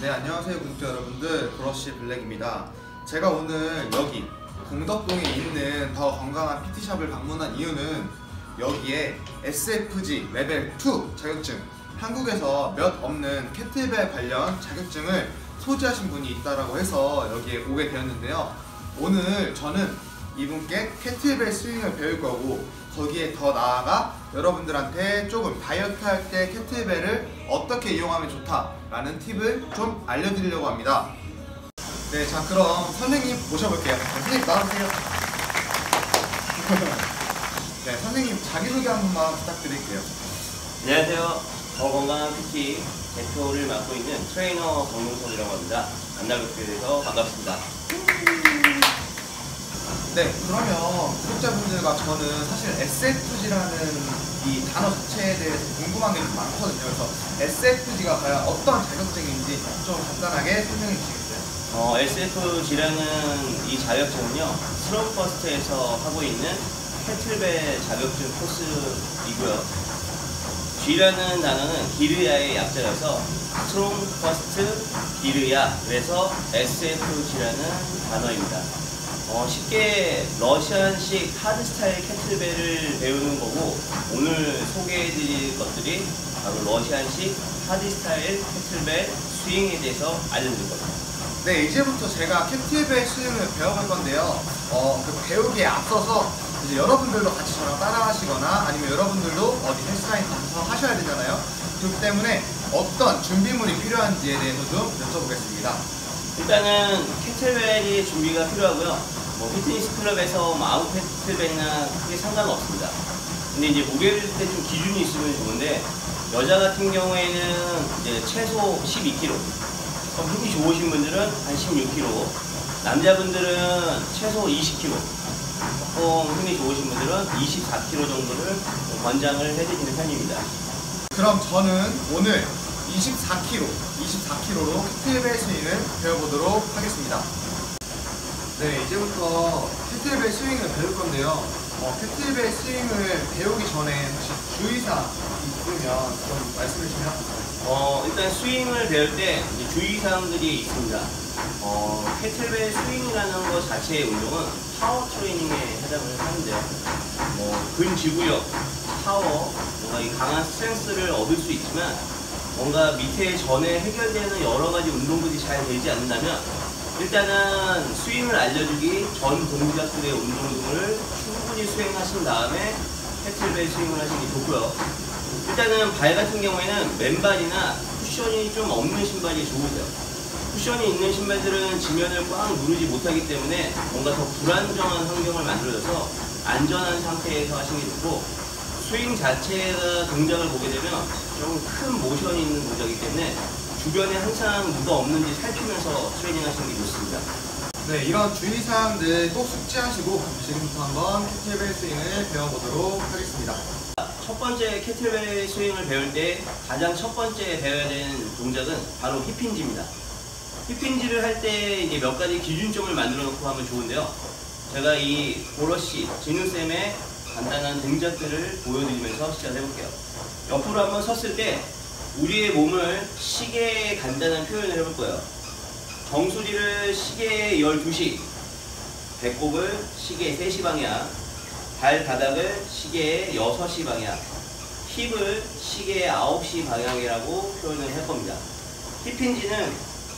네 안녕하세요 구독자 여러분들. 고러쉬 블랙입니다. 제가 오늘 여기 공덕동에 있는 더 건강한 PT샵을 방문한 이유는 여기에 SFG 레벨 2 자격증 한국에서 몇 없는 케틀벨 관련 자격증을 소지하신 분이 있다고 해서 여기에 오게 되었는데요. 오늘 저는 이분께 케틀벨 스윙을 배울 거고 거기에 더 나아가 여러분들한테 조금 다이어트 할 때 케틀벨을 어떻게 이용하면 좋다라는 팁을 좀 알려드리려고 합니다. 네, 자 그럼 선생님 모셔볼게요. 네, 선생님 나와주세요. 네, 선생님 자기소개 한 번만 부탁드릴게요. 안녕하세요. 더 건강한 PT 대표를 맡고 있는 트레이너 정용석이라고 합니다. 만나뵙게 돼서 반갑습니다. 네, 그러면 구독자분들과 저는 사실 SFG라는 이 단어 자체에 대해서 궁금한 게 좀 많거든요. 그래서 SFG가 과연 어떤 자격증인지 좀 간단하게 설명해 주시겠어요? 어, SFG라는 이 자격증은요, StrongFirst에서 하고 있는 케틀벨 자격증 코스이고요. G라는 단어는 Girya의 약자라서 Strong First Girya 그래서 SFG라는 단어입니다. 어, 쉽게 러시안식 hard style 케틀벨을 배우는 거고 오늘 소개해드릴 것들이 바로 러시안식 hard style 케틀벨 스윙에 대해서 알려드릴 겁니다. 네, 이제부터 제가 케틀벨 스윙을 배워볼 건데요. 어, 그 배우기에 앞서서 이제 여러분들도 같이 저랑 따라하시거나 아니면 여러분들도 어디 헬스장에 가서 하셔야 되잖아요. 그렇기 때문에 어떤 준비물이 필요한지에 대해서 좀 여쭤보겠습니다. 일단은 케틀벨이 준비가 필요하고요. 뭐 피트니스 클럽에서 뭐 아무 케틀벨이나 크게 상관없습니다. 근데 이제 무게를 때 좀 기준이 있으면 좋은데 여자 같은 경우에는 이제 최소 12kg. 그럼 힘이 좋으신 분들은 한 16kg. 남자분들은 최소 20kg. 조금 힘이 좋으신 분들은 24kg 정도를 권장을 해드리는 편입니다. 그럼 저는 오늘 24kg, 24kg로 케틀벨 스윙을 배워보도록 하겠습니다. 네, 이제부터 캐틀벨 스윙을 배울 건데요. 어, 캐틀벨 스윙을 배우기 전에 혹시 주의사항 있으면 좀 말씀해 주시면 어, 일단 스윙을 배울 때 주의사항들이 있습니다. 어, 캐틀벨 스윙이라는 것 자체의 운동은 파워 트레이닝에 해당을 하는데요. 뭐, 근지구력, 파워, 뭔가 이 강한 strength를 얻을 수 있지만 뭔가 밑에 전에 해결되는 여러 가지 운동들이 잘 되지 않는다면 일단은 스윙을 알려주기 전 동작들의 운동을 충분히 수행하신 다음에 캐틀벨 스윙을 하시는 게 좋고요. 일단은 발 같은 경우에는 맨발이나 쿠션이 좀 없는 신발이 좋으세요. 쿠션이 있는 신발들은 지면을 꽉 누르지 못하기 때문에 뭔가 더 불안정한 환경을 만들어줘서 안전한 상태에서 하시는 게 좋고 스윙 자체가 동작을 보게 되면 좀 큰 모션이 있는 동작이기 때문에 주변에 항상 누가 없는지 살피면서 트레이닝 하시는 게 좋습니다. 네, 이런 주의사항들 꼭 숙지하시고 지금부터 한번 캐틀벨 스윙을 배워보도록 하겠습니다. 첫 번째 캐틀벨 스윙을 배울 때 가장 첫 번째 배워야 되는 동작은 바로 hip hinge입니다. hip hinge를 할 때 이제 몇 가지 기준점을 만들어 놓고 하면 좋은데요. 제가 이 고러쉬, 진우쌤의 간단한 동작들을 보여드리면서 시작해 볼게요. 옆으로 한번 섰을 때 우리의 몸을 시계의 간단한 표현을 해볼 거예요. 정수리를 시계 12시, 배꼽을 시계 3시 방향, 발바닥을 시계의 6시 방향, 힙을 시계의 9시 방향이라고 표현을 할 겁니다. 힙힌지는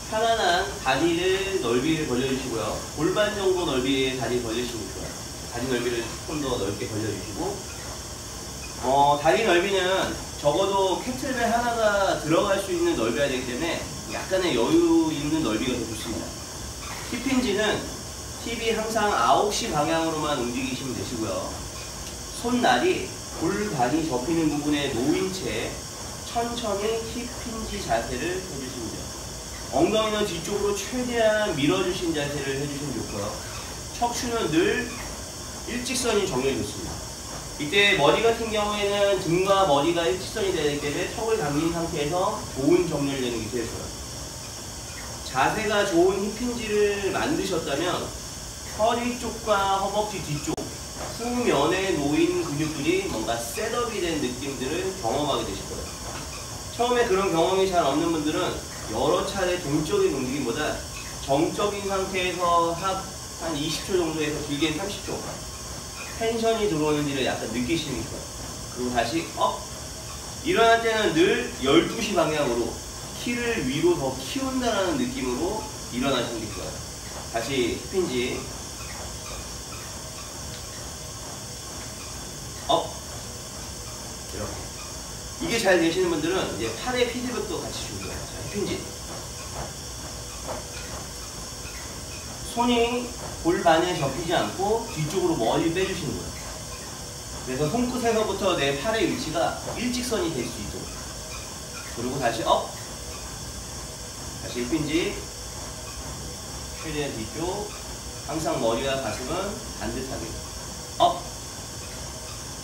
편안한 다리를 넓이를 벌려주시고요. 골반 정도 넓이의 다리 벌려주시면 좋아요. 다리 넓이를 조금 더 넓게 벌려주시고 어, 다리 넓이는 적어도 캐틀벨 하나가 들어갈 수 있는 넓이가 되기 때문에 약간의 여유 있는 넓이가 더 좋습니다. 힙힌지는 힙이 항상 9시 방향으로만 움직이시면 되시고요. 손날이 골반이 접히는 부분에 놓인 채 천천히 힙힌지 자세를 해주시면 돼요. 엉덩이는 뒤쪽으로 최대한 밀어주신 자세를 해주시면 좋고요. 척추는 늘 일직선이 정렬이 좋습니다. 이때 머리 같은 경우에는 등과 머리가 일직선이 되기 때문에 턱을 당긴 상태에서 좋은 정렬 되는 게 제일 좋아요. 자세가 좋은 hip hinge를 만드셨다면 허리 쪽과 허벅지 뒤쪽 후면에 놓인 근육들이 뭔가 setup이 된 느낌들을 경험하게 되실 거예요. 처음에 그런 경험이 잘 없는 분들은 여러 차례 동적인 움직임보다 정적인 상태에서 한, 한 20초 정도에서 길게는 30초 텐션이 들어오는지를 약간 느끼시는 게 좋아요. 그리고 다시 up 일어날 때는 늘 12시 방향으로 키를 위로 더 키운다는 느낌으로 일어나시는 게 좋아요. 다시 hip hinge up 이렇게 이게 잘 되시는 분들은 이제 팔의 피드백도 같이 주고요. 자, hip hinge 손이 골반에 접히지 않고 뒤쪽으로 멀리 빼주시는 거예요. 그래서 손끝에서부터 내 팔의 위치가 일직선이 될 수 있도록. 그리고 다시 up. 다시 핀지. 최대한 뒤쪽. 항상 머리와 가슴은 반듯하게. up.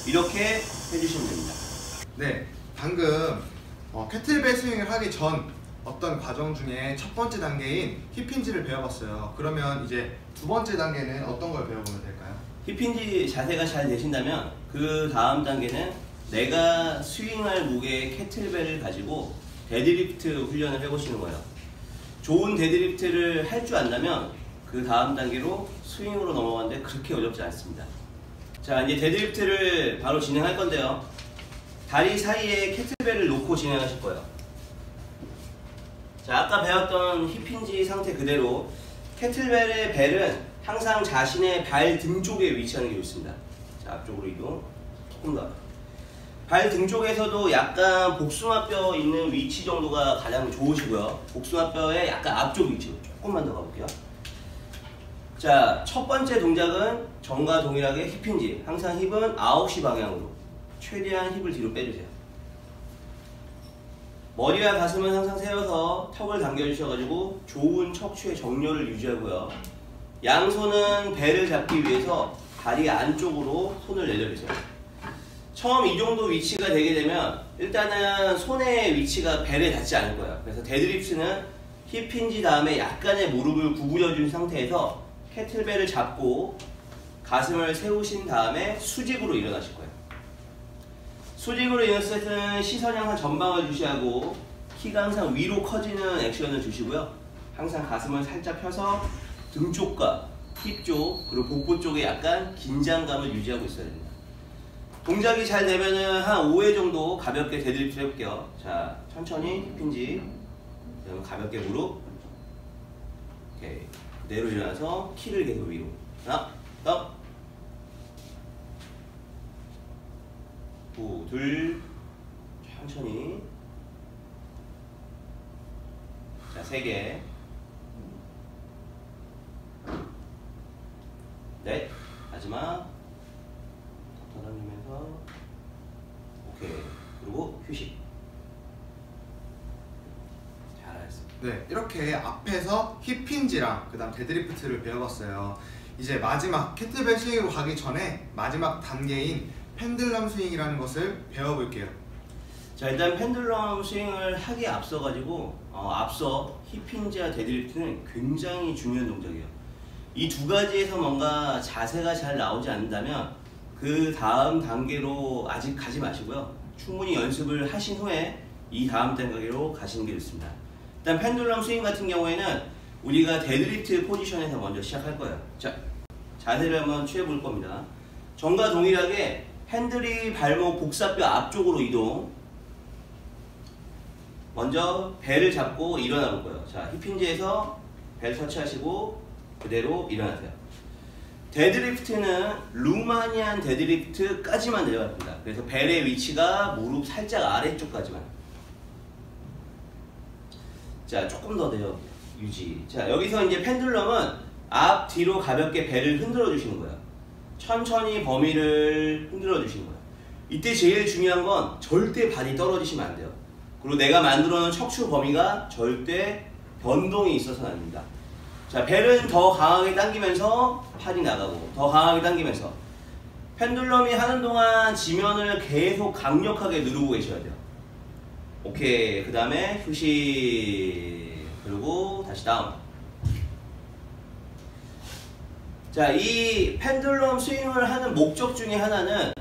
이렇게 해주시면 됩니다. 네, 방금 어, 캐틀벨 스윙을 하기 전 어떤 과정 중에 첫 번째 단계인 hip hinge를 배워봤어요. 그러면 이제 두 번째 단계는 어떤 걸 배워보면 될까요? hip hinge 자세가 잘 되신다면 그 다음 단계는 내가 스윙할 무게의 kettlebell을 가지고 데드리프트 훈련을 해보시는 거예요. 좋은 deadlift를 할 줄 안다면 그 다음 단계로 스윙으로 넘어가는데 그렇게 어렵지 않습니다. 자 이제 deadlift를 바로 진행할 건데요. 다리 사이에 kettlebell을 놓고 진행하실 거예요. 자 아까 배웠던 hip hinge 상태 그대로 kettlebell의 벨은 항상 자신의 발 등 쪽에 위치하는 게 좋습니다. 자, 앞쪽으로 이동. 조금 더. 발 등 쪽에서도 약간 복숭아뼈 있는 위치 정도가 가장 좋으시고요. 복숭아뼈의 약간 앞쪽 위치로 조금만 더 가볼게요. 자, 첫 번째 동작은 전과 동일하게 힙힌지. 항상 힙은 9시 방향으로. 최대한 힙을 뒤로 빼주세요. 머리와 가슴은 항상 세워서 턱을 당겨주셔가지고 좋은 척추의 정렬을 유지하고요. 양손은 배를 잡기 위해서 다리 안쪽으로 손을 내려주세요. 처음 이 정도 위치가 되게 되면 일단은 손의 위치가 배에 닿지 않을 거예요. 그래서 데드립스는 hip hinge 다음에 약간의 무릎을 구부려준 상태에서 kettlebell을 잡고 가슴을 세우신 다음에 수직으로 일어나실 거예요. 수직으로 때는 시선이 항상 전방을 주시하고 키가 항상 위로 커지는 액션을 주시고요. 항상 가슴을 살짝 펴서 등 쪽과 힙 쪽, 그리고 복부 쪽에 약간 긴장감을 유지하고 있어야 됩니다. 동작이 잘 되면은 한 5회 정도 가볍게 데드리프트 해볼게요. 자, 천천히 그다음에 가볍게 무릎, 오케이. 그대로 일어나서 키를 계속 위로. 하나, 더. 후, 둘, 천천히. 자, 세 개. 넷. 마지막. 더 당기면서. 오케이. 그리고 휴식. 네, 이렇게 앞에서 hip hinge랑 그 다음 deadlift를 배워봤어요. 이제 마지막 캐틀벨 스윙으로 가기 전에 마지막 단계인 pendulum 스윙이라는 것을 배워볼게요. 자 일단 pendulum 스윙을 하기에 앞서 가지고 어, 앞서 hip hinge와 deadlift는 굉장히 중요한 동작이에요. 이 두 가지에서 뭔가 자세가 잘 나오지 않는다면 그 다음 단계로 아직 가지 마시고요. 충분히 연습을 하신 후에 이 다음 단계로 가시는 게 좋습니다. 일단 pendulum 스윙 같은 경우에는 우리가 데드리프트 포지션에서 먼저 시작할 거예요. 자 자세를 한번 취해 볼 겁니다. 전과 동일하게 핸들이 발목 복사뼈 앞쪽으로 이동. 먼저 벨을 잡고 일어나 볼 거예요. 자, hip hinge에서 벨 터치하시고 그대로 일어나세요. deadlift는 Romanian deadlift까지만 내려갑니다. 그래서 벨의 위치가 무릎 살짝 아래쪽까지만. 자, 조금 더 내려 유지. 자, 여기서 이제 pendulum은 앞 뒤로 가볍게 벨을 흔들어 주시는 거예요. 천천히 범위를 흔들어 주시는 거예요. 이때 제일 중요한 건 절대 발이 떨어지시면 안 돼요. 그리고 내가 만들어 놓은 척추 범위가 절대 변동이 있어서는 안 됩니다. 자, 배는 더 강하게 당기면서 팔이 나가고 더 강하게 당기면서 펜들럼이 하는 동안 지면을 계속 강력하게 누르고 계셔야 돼요. 오케이. 그 다음에 휴식. 그리고 다시 다운. 자, 이 펜들럼 스윙을 하는 목적 중에 하나는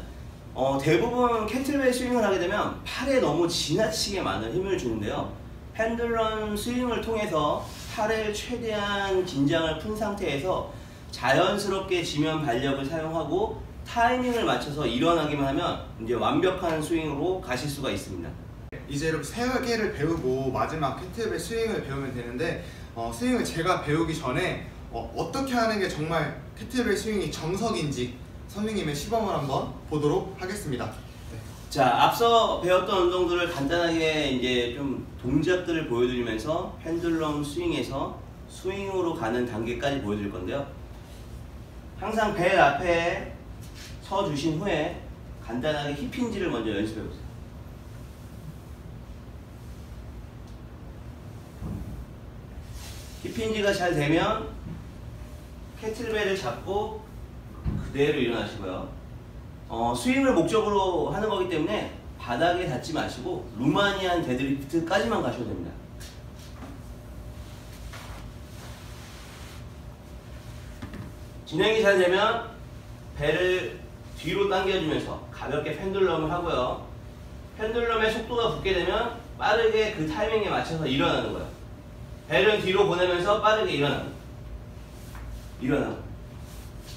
어, 대부분 캐틀벨 스윙을 하게 되면 팔에 너무 지나치게 많은 힘을 주는데요. pendulum 스윙을 통해서 팔을 최대한 긴장을 푼 상태에서 자연스럽게 지면 반력을 사용하고 타이밍을 맞춰서 일어나기만 하면 이제 완벽한 스윙으로 가실 수가 있습니다. 이제 이렇게 세 개를 배우고 마지막 캐틀벨 스윙을 배우면 되는데 어, 스윙을 제가 배우기 전에 어, 떻게 하는 게 정말 캐틀벨 스윙이 정석인지 선생님의 시범을 한번 보도록 하겠습니다. 네. 자, 앞서 배웠던 운동들을 간단하게 이제 좀 동작들을 보여드리면서 펜들럼 스윙에서 스윙으로 가는 단계까지 보여드릴 건데요. 항상 벨 앞에 서 주신 후에 간단하게 힙힌지를 먼저 연습해 보세요. 힙힌지가 잘 되면 캐틀벨을 잡고 그대로 일어나시고요. 어, 스윙을 목적으로 하는 거기 때문에 바닥에 닿지 마시고 루마니안 데드리프트까지만 가셔도 됩니다. 진행이 잘 되면 배를 뒤로 당겨주면서 가볍게 펜들럼을 하고요. 펜들럼의 속도가 붙게 되면 빠르게 그 타이밍에 맞춰서 일어나는 거예요. 배를 뒤로 보내면서 빠르게 일어나는 일어나고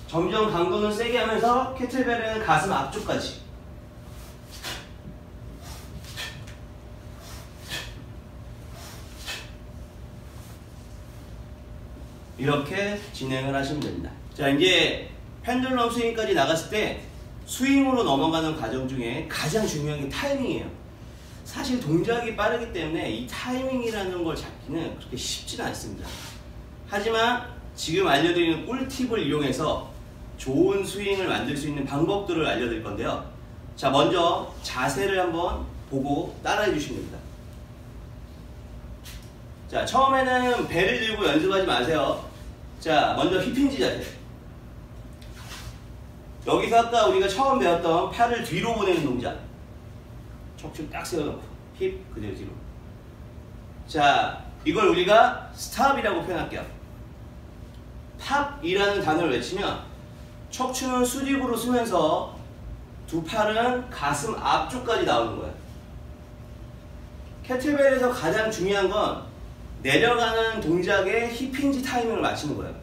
점점 강도는 세게 하면서 캐틀벨은 가슴 앞쪽까지 이렇게 진행을 하시면 됩니다. 자, 이제 펜들럼 스윙까지 나갔을 때 스윙으로 넘어가는 과정 중에 가장 중요한 게 타이밍이에요. 사실 동작이 빠르기 때문에 이 타이밍이라는 걸 잡기는 그렇게 쉽지는 않습니다. 하지만 지금 알려드리는 꿀팁을 이용해서 좋은 스윙을 만들 수 있는 방법들을 알려드릴 건데요. 자, 먼저 자세를 한번 보고 따라해 주시면 됩니다. 자, 처음에는 배를 들고 연습하지 마세요. 자, 먼저 힙힌지 자세. 여기서 아까 우리가 처음 배웠던 팔을 뒤로 보내는 동작. 척추 딱 세워놓고 힙 그대로 뒤로. 자, 이걸 우리가 stop이라고 표현할게요. pop이라는 단어를 외치면 척추는 수직으로 서면서 두 팔은 가슴 앞쪽까지 나오는 거예요. kettlebell에서 가장 중요한 건 내려가는 동작의 hip hinge 타이밍을 맞추는 거예요.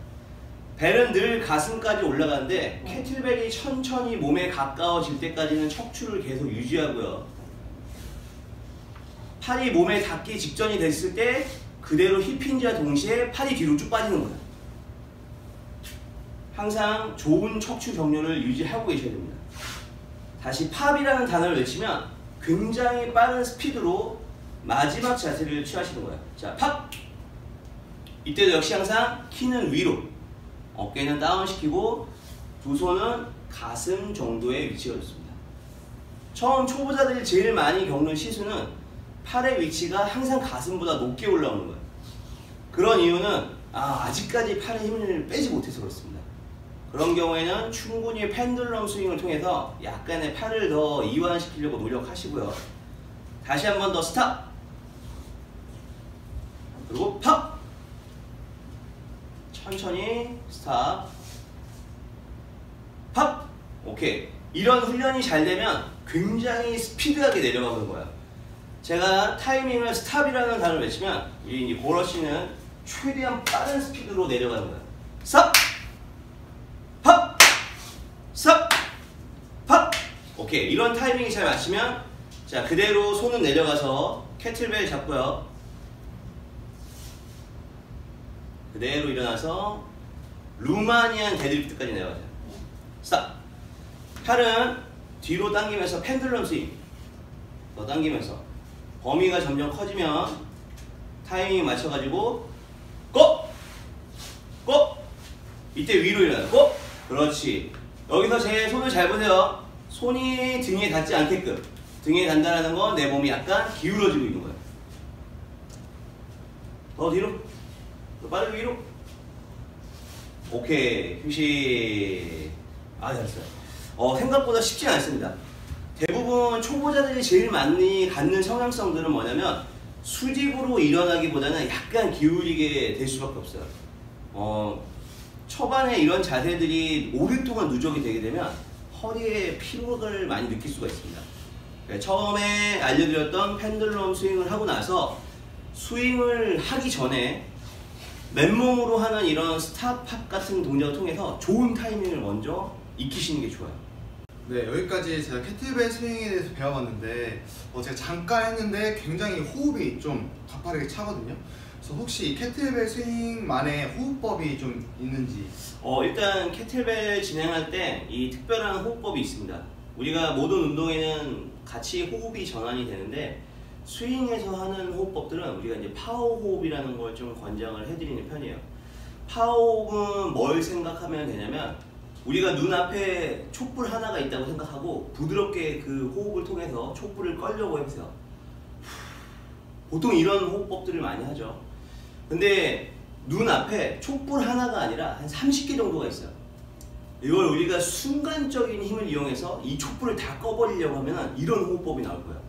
벨은 늘 가슴까지 올라가는데 kettlebell이 천천히 몸에 가까워질 때까지는 척추를 계속 유지하고요. 팔이 몸에 닿기 직전이 됐을 때 그대로 hip hinge와 동시에 팔이 뒤로 쭉 빠지는 거예요. 항상 좋은 척추 정렬을 유지하고 계셔야 됩니다. 다시 pop이라는 단어를 외치면 굉장히 빠른 스피드로 마지막 자세를 취하시는 거예요. 자, 팝! 이때도 역시 항상 키는 위로, 어깨는 다운시키고 두 손은 가슴 정도의 위치가 좋습니다. 처음 초보자들이 제일 많이 겪는 실수는 팔의 위치가 항상 가슴보다 높게 올라오는 거예요. 그런 이유는 아, 아직까지 팔에 힘을 빼지 못해서 그렇습니다. 그런 경우에는 충분히 pendulum swing을 통해서 약간의 팔을 더 이완시키려고 노력하시고요. 다시 한 번 더 stop! 그리고 팝! 천천히 stop 팝! 오케이 이런 훈련이 잘 되면 굉장히 스피드하게 내려가는 거야 제가 타이밍을 stop이라는 단어를 외치면 이 고러쉬는 최대한 빠른 스피드로 내려가는 거야 stop! pop! stop! pop! 오케이 이런 타이밍이 잘 맞추면 자 그대로 손은 내려가서 캐틀벨 잡고요 그대로 일어나서 Romanian deadlift까지 내려가세요. stop. 팔은 뒤로 당기면서 pendulum swing. 더 당기면서 범위가 점점 커지면 타이밍 맞춰가지고 go! go! 이때 위로 일어나요. go! 그렇지. 여기서 제 손을 잘 보세요. 손이 등에 닿지 않게끔. 등에 닿는다는 건 내 몸이 약간 기울어지고 있는 거예요. 더 뒤로. 빠르게 위로. 오케이. 휴식. 아, 잘했어요. 어, 생각보다 쉽지 않습니다. 대부분 초보자들이 제일 많이 갖는 성향성들은 뭐냐면 수직으로 일어나기보다는 약간 기울이게 될 수밖에 없어요. 어, 초반에 이런 자세들이 오랫동안 누적이 되게 되면 허리에 피로를 많이 느낄 수가 있습니다. 네, 처음에 알려드렸던 펜들럼 스윙을 하고 나서 스윙을 하기 전에 맨몸으로 하는 이런 stop pop 같은 동작을 통해서 좋은 타이밍을 먼저 익히시는 게 좋아요. 네, 여기까지 제가 kettlebell swing에 대해서 배워봤는데 어, 제가 잠깐 했는데 굉장히 호흡이 좀 가파르게 차거든요. 그래서 혹시 이 kettlebell swing만의 호흡법이 좀 있는지 어, 일단 캐틀벨 진행할 때 이 특별한 호흡법이 있습니다. 우리가 모든 운동에는 같이 호흡이 전환이 되는데 스윙에서 하는 호흡법들은 우리가 이제 파워 호흡이라는 걸 좀 권장을 해드리는 편이에요. 파워 호흡은 뭘 생각하면 되냐면 우리가 눈앞에 촛불 하나가 있다고 생각하고 부드럽게 그 호흡을 통해서 촛불을 끌려고 해보세요. 보통 이런 호흡법들을 많이 하죠. 근데 눈앞에 촛불 하나가 아니라 한 30개 정도가 있어요. 이걸 우리가 순간적인 힘을 이용해서 이 촛불을 다 꺼버리려고 하면 이런 호흡법이 나올 거예요.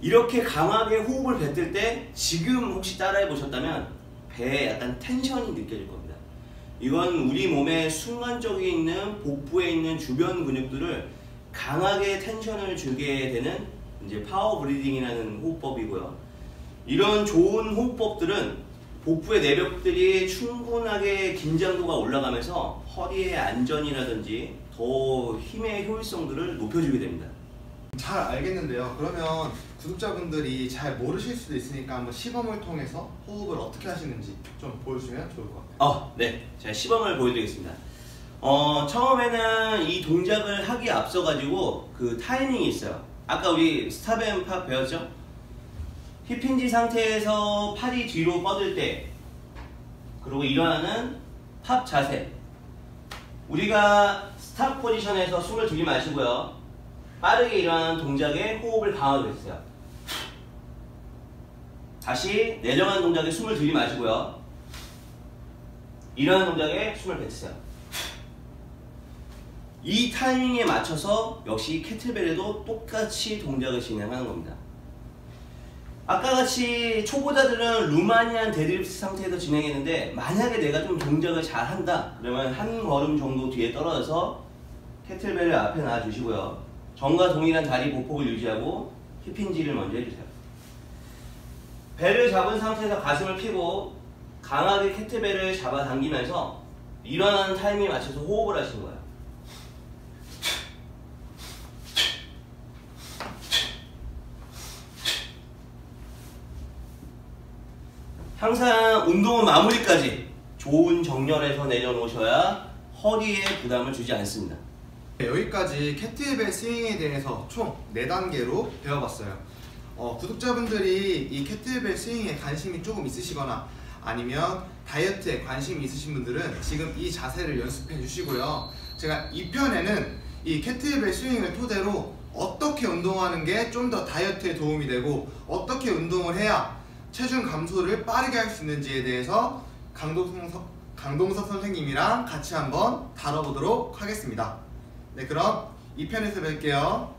이렇게 강하게 호흡을 뱉을 때 지금 혹시 따라해 보셨다면 배에 약간 tension이 느껴질 겁니다. 이건 우리 몸에 순간적인 있는 복부에 있는 주변 근육들을 강하게 tension을 주게 되는 이제 power breathing이라는 호흡법이고요. 이런 좋은 호흡법들은 복부의 내벽들이 충분하게 긴장도가 올라가면서 허리의 안전이라든지 더 힘의 효율성들을 높여주게 됩니다. 잘 알겠는데요. 그러면 구독자분들이 잘 모르실 수도 있으니까 한번 시범을 통해서 호흡을 어떻게 하시는지 좀 보여주시면 좋을 것 같아요. 어, 네. 제가 시범을 보여드리겠습니다. 어, 처음에는 이 동작을 하기에 앞서 가지고 그 타이밍이 있어요. 아까 우리 스탑앤팝 배웠죠? 힙힌지 상태에서 팔이 뒤로 뻗을 때, 그리고 일어나는 팝 자세. 우리가 stop 포지션에서 숨을 들이마시고요. 빠르게 일어나는 동작에 호흡을 강하게 해주세요. 다시 내려가는 동작에 숨을 들이마시고요. 일어나는 동작에 숨을 뱉으세요. 이 타이밍에 맞춰서 역시 kettlebell에도 똑같이 동작을 진행하는 겁니다. 아까 같이 초보자들은 Romanian deadlift 상태에서 진행했는데 만약에 내가 좀 동작을 잘 한다 그러면 한 걸음 정도 뒤에 떨어져서 캐틀벨을 앞에 놔주시고요. 전과 동일한 다리 보폭을 유지하고 힙힌지를 먼저 해주세요. 배를 잡은 상태에서 가슴을 펴고 강하게 캐트벨을 잡아당기면서 일어나는 타이밍에 맞춰서 호흡을 하시는 거예요. 항상 운동은 마무리까지 좋은 정렬에서 내려놓으셔야 허리에 부담을 주지 않습니다. 네, 여기까지 kettlebell swing에 대해서 총 4단계로 배워봤어요. 어, 구독자분들이 이 kettlebell swing에 관심이 조금 있으시거나 아니면 다이어트에 관심이 있으신 분들은 지금 이 자세를 연습해 주시고요. 제가 2편에는 이 kettlebell swing을 토대로 어떻게 운동하는 게 좀 더 다이어트에 도움이 되고 어떻게 운동을 해야 체중 감소를 빠르게 할 수 있는지에 대해서 강동석, 강동석 선생님이랑 같이 한번 다뤄보도록 하겠습니다. 네, 그럼 2편에서 뵐게요.